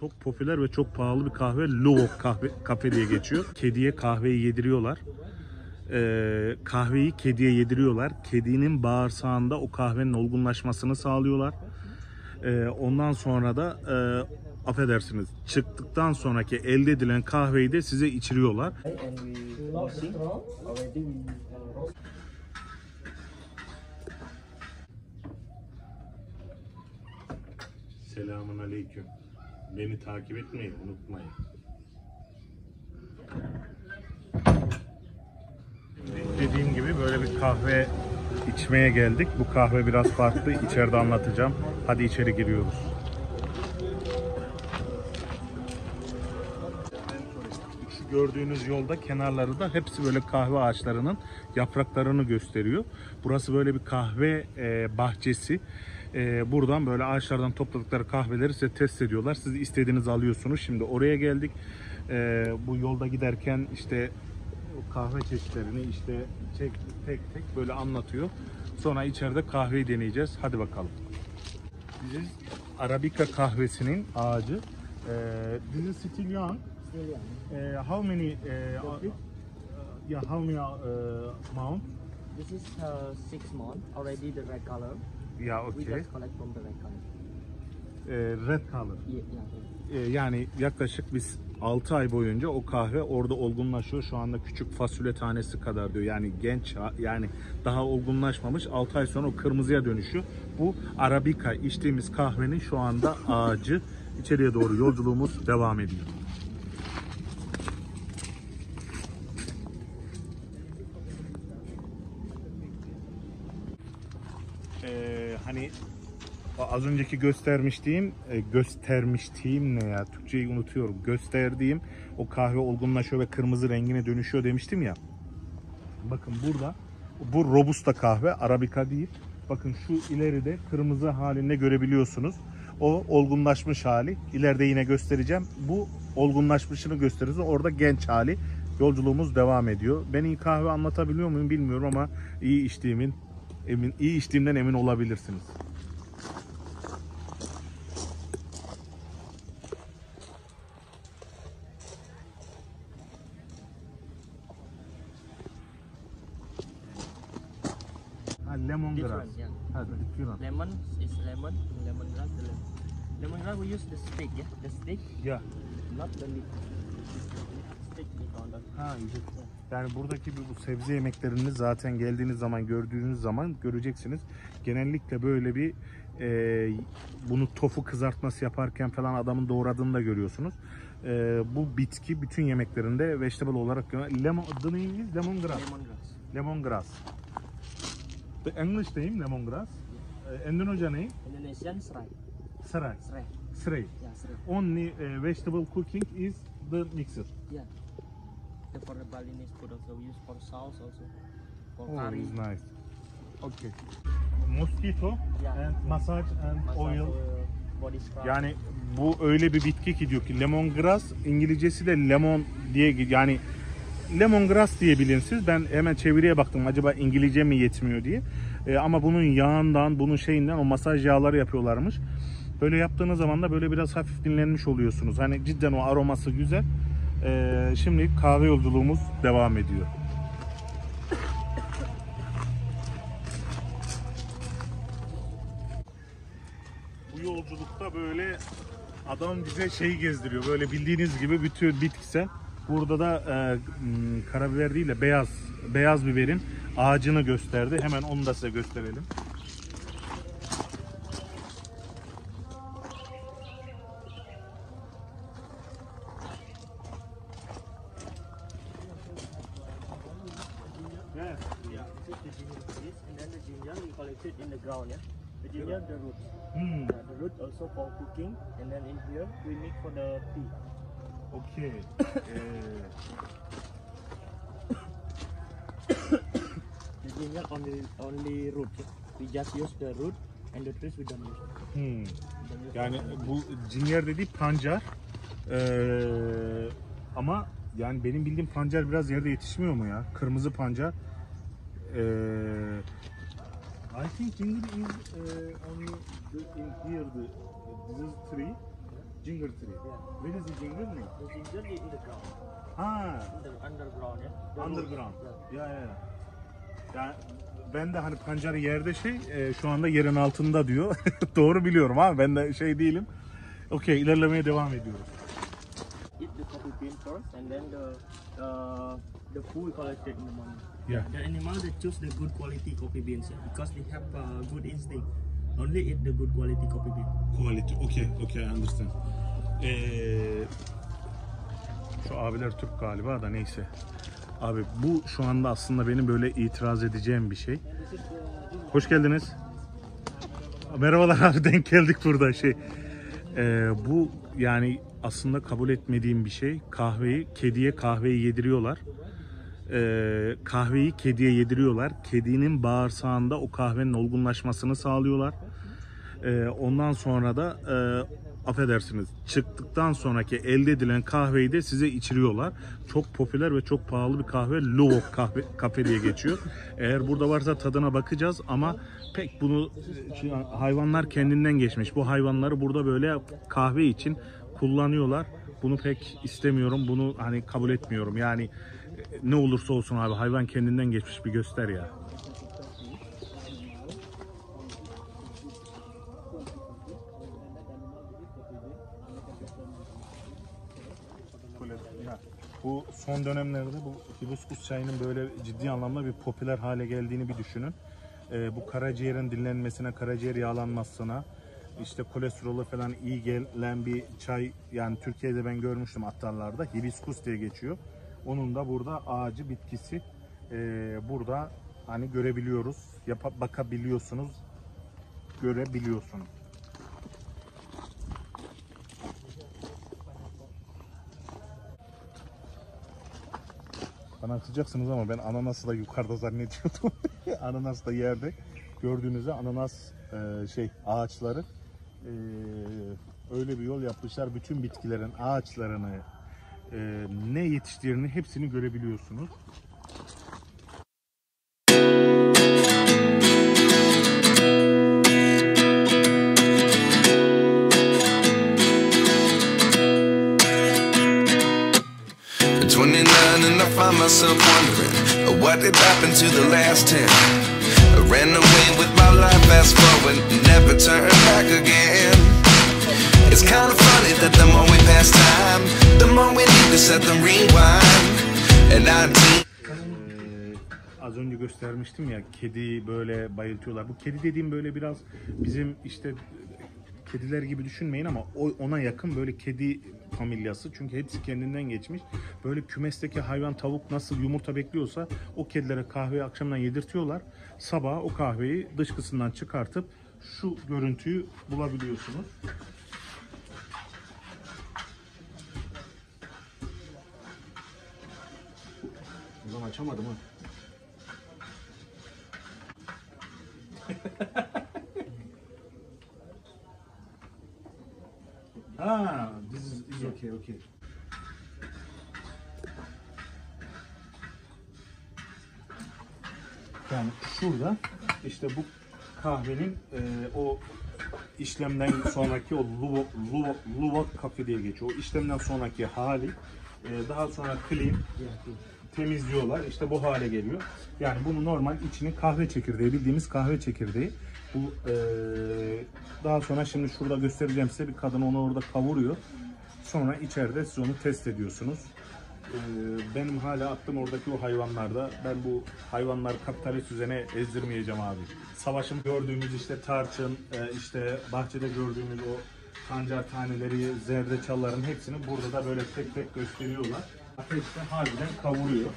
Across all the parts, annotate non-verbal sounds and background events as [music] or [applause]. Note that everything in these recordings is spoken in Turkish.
çok popüler ve çok pahalı bir kahve. Luo kahve kafe diye geçiyor. Kediye kahveyi yediriyorlar. Ee, kahveyi kediye yediriyorlar. Kedinin bağırsağında o kahvenin olgunlaşmasını sağlıyorlar. Ee, ondan sonra da e, affedersiniz çıktıktan sonraki elde edilen kahveyi de size içiriyorlar. Selamun aleyküm. Beni takip etmeyi unutmayın. Dediğim gibi böyle bir kahve içmeye geldik. Bu kahve biraz farklı. İçeride anlatacağım. Hadi içeri giriyoruz. Şu gördüğünüz yolda kenarları da hepsi böyle kahve ağaçlarının yapraklarını gösteriyor. Burası böyle bir kahve e, bahçesi. E, buradan böyle ağaçlardan topladıkları kahveleri size test ediyorlar. Siz istediğinizi alıyorsunuz. Şimdi oraya geldik. E, bu yolda giderken işte kahve çeşitlerini işte tek tek tek böyle anlatıyor. Sonra içeride kahveyi deneyeceğiz. Hadi bakalım. İs Arabica kahvesinin ağacı. E, this is still young. still how many? Uh, yeah, how many uh, mount? This is uh, six month already the red color. Yeah, We okay. just collect from the red color. Uh, red color. Yeah, yeah. Uh, yani yaklaşık biz 6 ay boyunca o kahve orada olgunlaşıyor. Şu anda küçük fasulye tanesi kadar diyor. Yani genç yani daha olgunlaşmamış 6 ay sonra o kırmızıya dönüşüyor. Bu Arabica içtiğimiz kahvenin şu anda [laughs] ağacı. İçeriye doğru yolculuğumuz devam ediyor. Ee, hani az önceki göstermiştiğim e, göstermiştiğim ne ya? Türkçeyi unutuyorum. Gösterdiğim o kahve olgunlaşıyor ve kırmızı rengine dönüşüyor demiştim ya. Bakın burada bu robusta kahve arabica değil. Bakın şu ileride kırmızı halinde görebiliyorsunuz. O olgunlaşmış hali. İleride yine göstereceğim. Bu olgunlaşmışını gösteririz orada genç hali. Yolculuğumuz devam ediyor. Ben iyi kahve anlatabiliyor muyum bilmiyorum ama iyi içtiğimin emin iyi içtiğimden emin olabilirsiniz. Lemongrass. Different, yeah. Different. Lemon is lemon. Lemongrass the lemon. Lemongrass we use the stick, yeah. The stick, Ya. not the leaf. Ha. Yani buradaki bu sebze yemeklerini zaten geldiğiniz zaman gördüğünüz zaman göreceksiniz. Genellikle böyle bir e, bunu tofu kızartması yaparken falan adamın doğradığını da görüyorsunuz. E, bu bitki bütün yemeklerinde vegetable olarak lemon name is lemongrass. Lemongrass. Lemongrass. The English name lemongrass. Uh, Indonesia name Indonesian serai. serai. Serai. Serai. Yeah, serai. Only uh, vegetable cooking is the mixer. Yeah. The for the Balinese food also we use for sauce also. For Oh, curry. it's nice. Okay. Mosquito Yeah. and massage and massage oil. scrub. Yani bu öyle bir bitki ki diyor ki lemongrass İngilizcesi de lemon diye yani lemongrass diye bilinsiz. Ben hemen çeviriye baktım acaba İngilizce mi yetmiyor diye. E, ama bunun yağından, bunun şeyinden o masaj yağları yapıyorlarmış. Böyle yaptığınız zaman da böyle biraz hafif dinlenmiş oluyorsunuz. Hani cidden o aroması güzel. E, şimdi kahve yolculuğumuz devam ediyor. Bu yolculukta böyle adam bize şey gezdiriyor. Böyle bildiğiniz gibi bütün bitkisel. Burada da e, karabiber değil de beyaz beyaz biberin ağacını gösterdi. Hemen onu da size gösterelim. Evet. Yeah, this is the ginger this, and then the ginger we collect it in the ground, yeah. The ginger, the root. Hmm, Yeah, the root also for cooking, and then in here we make for the tea. okey. Ee, [coughs] The ginger only only root. We just use the root, and the trees we don't use. hmm. Yani bu cinger dediği pancar. Ee, ama yani benim bildiğim pancar biraz yerde yetişmiyor mu ya? Kırmızı pancar. Ee, I think ginger is uh, only the, in here the this is tree. Ginger tree. Where is the ginger tree? The ginger is in the ground, Ha, in the underground. Yeah. The underground. Yeah. Ya ya ya. Ya ben de hani pancarı yerde şey, e, şu anda yerin altında diyor. [laughs] Doğru biliyorum ha. Ben de şey değilim. Okey, ilerlemeye devam ediyoruz. Eat the coffee bean first, and then the uh, the food collected in the morning. Yeah. The animals they choose the good quality coffee beans yeah, because they have uh, good instinct. Only eat the good quality coffee bean. Quality. Okay, okay, I understand. Ee, şu abiler Türk galiba da neyse. Abi bu şu anda aslında benim böyle itiraz edeceğim bir şey. Hoş geldiniz. Merhabalar abi [laughs] denk geldik burada şey. Ee, bu yani aslında kabul etmediğim bir şey. Kahveyi kediye kahveyi yediriyorlar. Ee, kahveyi kediye yediriyorlar. Kedinin bağırsağında o kahvenin olgunlaşmasını sağlıyorlar. Ee, ondan sonra da e, affedersiniz çıktıktan sonraki elde edilen kahveyi de size içiriyorlar. Çok popüler ve çok pahalı bir kahve Lovok kahve kafe diye geçiyor. Eğer burada varsa tadına bakacağız ama pek bunu an hayvanlar kendinden geçmiş. Bu hayvanları burada böyle kahve için kullanıyorlar. Bunu pek istemiyorum. Bunu hani kabul etmiyorum. Yani e, ne olursa olsun abi hayvan kendinden geçmiş bir göster ya. Bu son dönemlerde bu hibiskus çayının böyle ciddi anlamda bir popüler hale geldiğini bir düşünün. Ee, bu karaciğerin dinlenmesine, karaciğer yağlanmasına, işte kolesterolü falan iyi gelen bir çay yani Türkiye'de ben görmüştüm attarlarda hibiskus diye geçiyor. Onun da burada ağacı bitkisi ee, burada hani görebiliyoruz, yapa, bakabiliyorsunuz, görebiliyorsunuz. Bana kızacaksınız ama ben ananası da yukarıda zannediyordum. [laughs] ananas da yerde. Gördüğünüzde ananas e, şey ağaçları e, öyle bir yol yapmışlar. Bütün bitkilerin ağaçlarını e, ne yetiştiğini hepsini görebiliyorsunuz. 29 and I find myself wondering uh, what did happen to the last 10. I ran away with my life, fast forward, never turn back again. It's kind of funny that the more we pass time, the more we need to set the rewind. And 19. Ee, az önce göstermiştim ya kedi böyle bayıltıyorlar. Bu kedi dediğim böyle biraz bizim işte kediler gibi düşünmeyin ama ona yakın böyle kedi familyası. Çünkü hepsi kendinden geçmiş. Böyle kümesteki hayvan tavuk nasıl yumurta bekliyorsa o kedilere kahveyi akşamdan yedirtiyorlar. Sabah o kahveyi dışkısından çıkartıp şu görüntüyü bulabiliyorsunuz. Açamadım ha. [laughs] Ah, this is, is okay, okay. Yani şurada işte bu kahvenin e, o işlemden sonraki o luwak, luwak, luwak kafe diye geçiyor. O işlemden sonraki hali e, daha sonra clean temizliyorlar. İşte bu hale geliyor. Yani bunu normal içinin kahve çekirdeği bildiğimiz kahve çekirdeği. Bu e, daha sonra şimdi şurada göstereceğim size bir kadın onu orada kavuruyor. Sonra içeride siz onu test ediyorsunuz. E, benim hala aklım oradaki o hayvanlarda. Ben bu hayvanlar kapitalist düzene ezdirmeyeceğim abi. Savaşın gördüğümüz işte tarçın, e, işte bahçede gördüğümüz o pancar taneleri, zerdeçalların hepsini burada da böyle tek tek gösteriyorlar. Ateşte harbiden kavuruyor.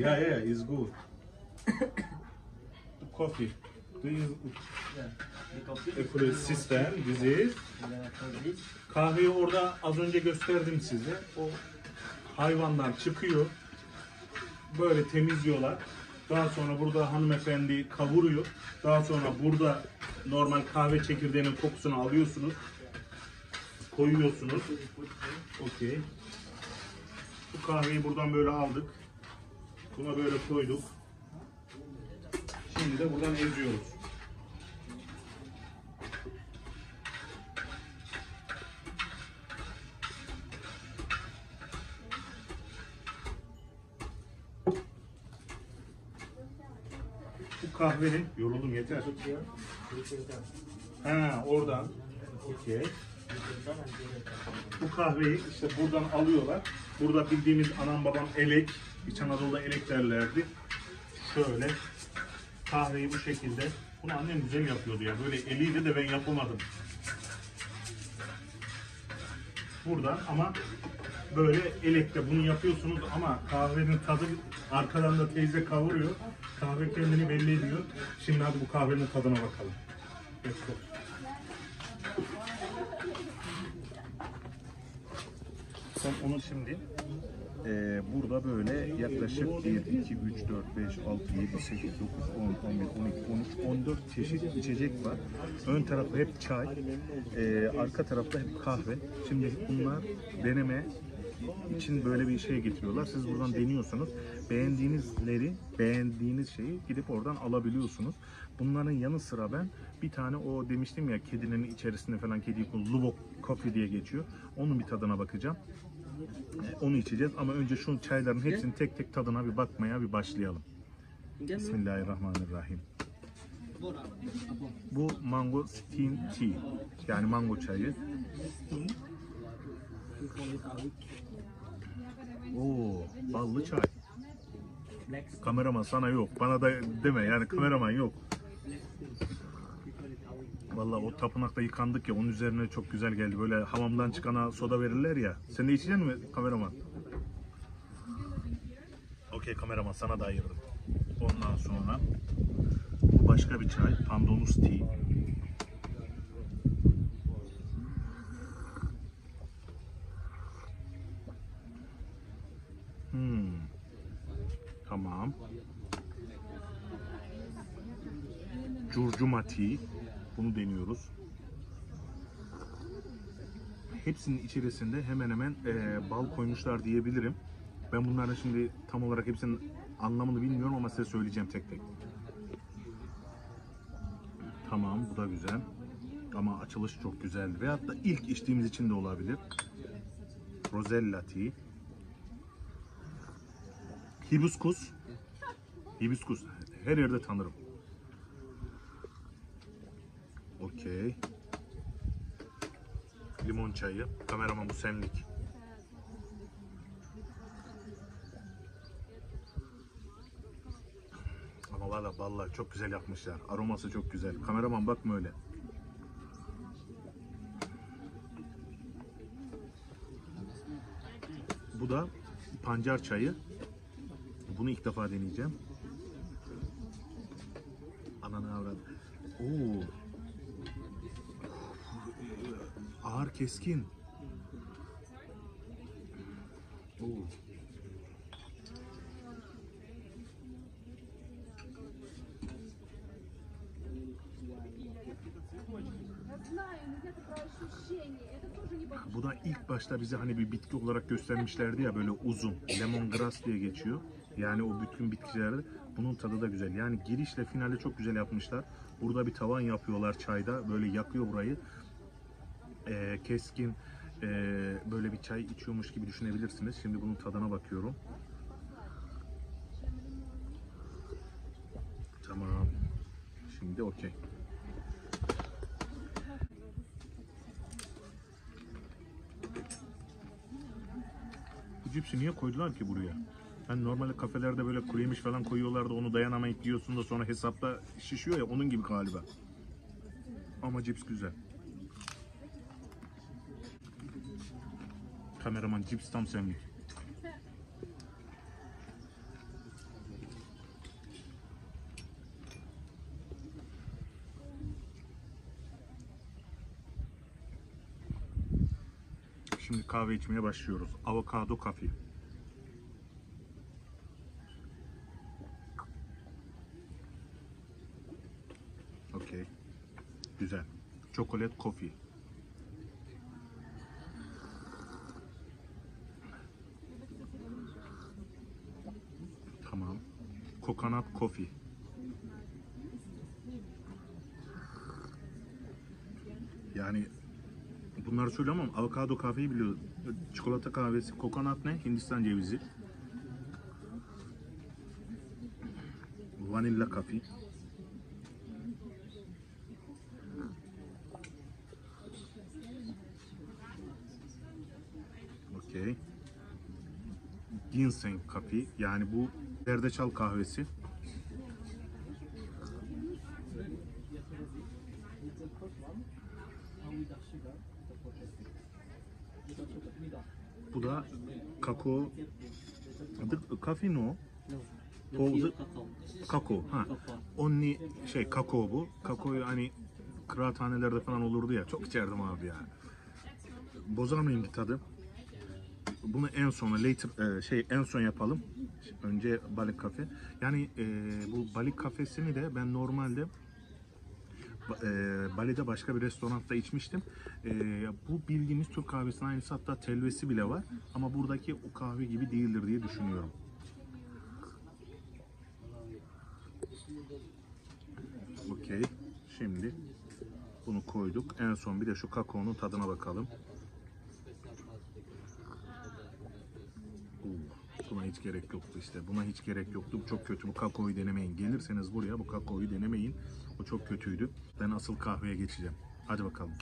Yeah, yeah, it's good. [coughs] Coffee. Do you? Yeah. the coffee. Equal system. This is this. Kahveyi orada az önce gösterdim size. O hayvandan çıkıyor. Böyle temizliyorlar. Daha sonra burada hanımefendi kavuruyor. Daha sonra burada normal kahve çekirdeğinin kokusunu alıyorsunuz. Koyuyorsunuz. Okey. Bu kahveyi buradan böyle aldık. Buna böyle koyduk. Şimdi de buradan eziyoruz. Bu kahvenin yoruldum yeter. Ha oradan. Okey. Bu kahveyi işte buradan alıyorlar. Burada bildiğimiz anam babam elek, İç Anadolu'da elek derlerdi. Şöyle kahveyi bu şekilde. Bunu annem güzel yapıyordu ya. Böyle eliyle de ben yapamadım. Buradan ama böyle elekte bunu yapıyorsunuz ama kahvenin tadı arkadan da teyze kavuruyor. Kahve kendini belli ediyor. Şimdi hadi bu kahvenin tadına bakalım. Go. Sen onu şimdi eee, burada böyle yaklaşık 1, 2, 3, 4, 5, 6, 7, 8, 9, 10, 11, 12, 13, 14 çeşit içecek var. Ön tarafı hep çay, eee, arka tarafta hep kahve. Şimdi bunlar deneme için böyle bir şey getiriyorlar. Siz buradan deniyorsunuz. Beğendiğinizleri, beğendiğiniz şeyi gidip oradan alabiliyorsunuz. Bunların yanı sıra ben bir tane o demiştim ya kedinin içerisinde falan kedi Lubok Coffee diye geçiyor. Onun bir tadına bakacağım. E, Onu içeceğiz ama önce şu çayların hepsinin tek tek tadına bir bakmaya bir başlayalım. Bismillahirrahmanirrahim. Bu mango steam tea yani mango çayı. Oo, ballı çay. Kameraman sana yok. Bana da deme yani kameraman yok. Vallahi o tapınakta yıkandık ya onun üzerine çok güzel geldi. Böyle hamamdan çıkana soda verirler ya. Sen de içecek mi kameraman? Okey kameraman sana da ayırdım. Ondan sonra başka bir çay. Pandonus tea. Hmm. Tamam. Curcuma tea. Bunu deniyoruz. Hepsinin içerisinde hemen hemen eee, bal koymuşlar diyebilirim. Ben bunların şimdi tam olarak hepsinin anlamını bilmiyorum ama size söyleyeceğim tek tek. Tamam bu da güzel. Ama açılış çok güzel. Veyahut da ilk içtiğimiz için de olabilir. Rosella tea. Hibiskus. Hibiskus. Her yerde tanırım. Okey. Limon çayı. Kameraman bu senlik. Ama valla vallahi çok güzel yapmışlar. Aroması çok güzel. Kameraman bakma öyle. Bu da pancar çayı. Bunu ilk defa deneyeceğim. keskin. Bu da ilk başta bize hani bir bitki olarak göstermişlerdi ya böyle uzun. Lemongrass diye geçiyor. Yani o bütün bitkilerde bunun tadı da güzel. Yani girişle finale çok güzel yapmışlar. Burada bir tavan yapıyorlar çayda. Böyle yakıyor burayı. Ee, keskin ee, böyle bir çay içiyormuş gibi düşünebilirsiniz. Şimdi bunun tadına bakıyorum. Tamam. Şimdi okey. Cipsi niye koydular ki buraya? Hani normalde kafelerde böyle kuru yemiş falan koyuyorlar da onu dayanamayıp yiyorsun da sonra hesapta şişiyor ya onun gibi galiba. Ama cips güzel. Kameraman cips tam senlik. Şimdi kahve içmeye başlıyoruz. Avokado kafe. Okey. Güzel. Chocolate coffee. Coconut coffee. Yani bunları söylüyorum ama avokado kahveyi biliyor. Çikolata kahvesi, kokonat ne? Hindistan cevizi. Vanilla kafe. Okey. Ginseng kafe. Yani bu zerdeçal kahvesi. Bu da kakao. Adı kafe no? Oldu. Kakao. Ha. Only şey kakao bu. Kakaoyu hani kıraathanelerde falan olurdu ya. Çok içerdim abi ya. Bozar mıyım ki tadı? Bunu en sona later e, şey en son yapalım. Önce balık kafe. Yani e, bu balık kafesini de ben normalde e, Bali'de başka bir restoranda içmiştim. E, bu bildiğimiz Türk kahvesinin aynısı hatta telvesi bile var. Ama buradaki o kahve gibi değildir diye düşünüyorum. Okey. Şimdi bunu koyduk. En son bir de şu kakaonun tadına bakalım. Oo, buna hiç gerek yoktu işte. Buna hiç gerek yoktu. Bu çok kötü. Bu kakaoyu denemeyin. Gelirseniz buraya bu kakaoyu denemeyin. O çok kötüydü. Ben asıl kahveye geçeceğim. Hadi bakalım.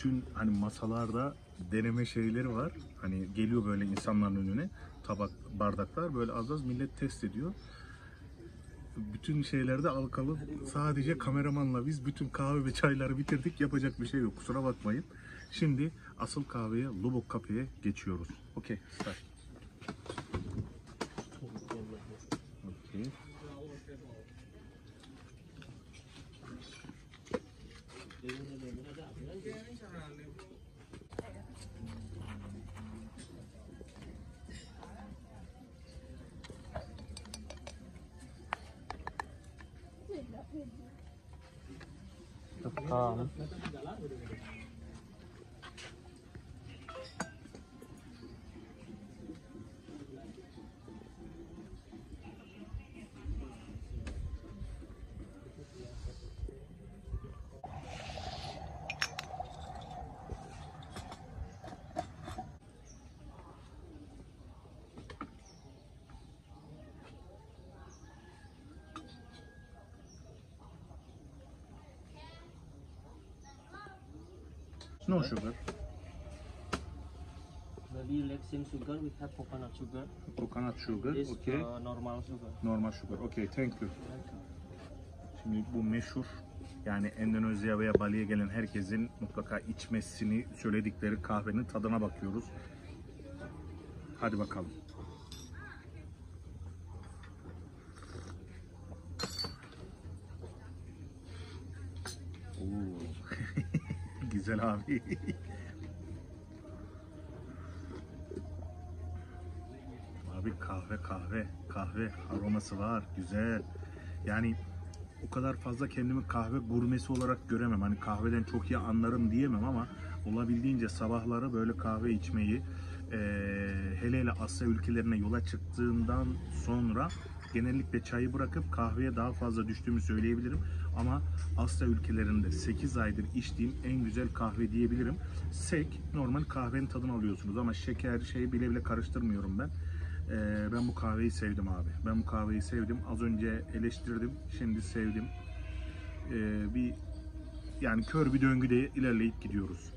bütün hani masalarda deneme şeyleri var. Hani geliyor böyle insanların önüne tabak, bardaklar böyle az az millet test ediyor. Bütün şeylerde alkalı sadece kameramanla biz bütün kahve ve çayları bitirdik. Yapacak bir şey yok. Kusura bakmayın. Şimdi asıl kahveye Lubok Cafe'ye geçiyoruz. Okey, start. Okey. No sugar. Maybe relaxing sugar, we have coconut sugar. Coconut sugar. This Okay. uh, normal sugar. Normal sugar. Okay, thank you. Şimdi bu meşhur yani Endonezya veya Bali'ye gelen herkesin mutlaka içmesini söyledikleri kahvenin tadına bakıyoruz. Hadi bakalım. Oo. [laughs] Güzel abi. Abi kahve kahve kahve aroması var güzel. Yani o kadar fazla kendimi kahve gurmesi olarak göremem. Hani kahveden çok iyi anlarım diyemem ama olabildiğince sabahları böyle kahve içmeyi eee, hele hele Asya ülkelerine yola çıktığından sonra genellikle çayı bırakıp kahveye daha fazla düştüğümü söyleyebilirim. Ama Asya ülkelerinde 8 aydır içtiğim en güzel kahve diyebilirim. Sek, normal kahvenin tadını alıyorsunuz ama şeker şey bile bile karıştırmıyorum ben. Ee, ben bu kahveyi sevdim abi. Ben bu kahveyi sevdim. Az önce eleştirdim. Şimdi sevdim. Ee, bir yani kör bir döngüde ilerleyip gidiyoruz.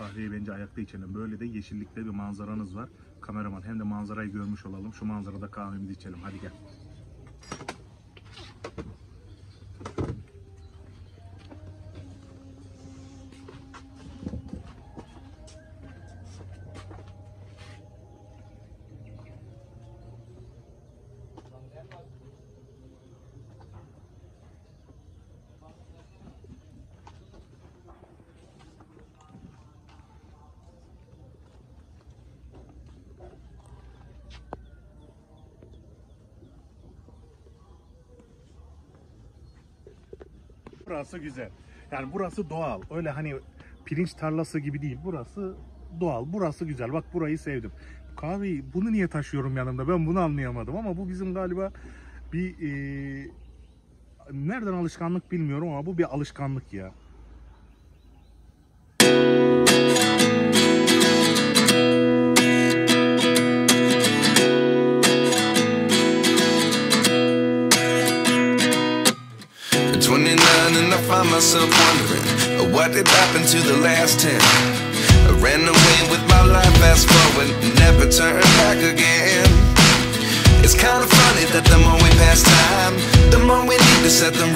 Kahveyi bence ayakta içelim. Böyle de yeşillikte bir manzaranız var. Kameraman hem de manzarayı görmüş olalım. Şu manzarada kahvemizi içelim. Hadi gel. Burası güzel. Yani burası doğal. Öyle hani pirinç tarlası gibi değil. Burası doğal. Burası güzel. Bak burayı sevdim. Kahveyi bunu niye taşıyorum yanımda? Ben bunu anlayamadım ama bu bizim galiba bir e, nereden alışkanlık bilmiyorum ama bu bir alışkanlık ya. Myself wondering what did happen to the last 10. I ran away with my life, fast forward, never turn back again. It's kind of funny that the more we pass time, the more we need to set them.